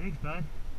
Thanks, bud.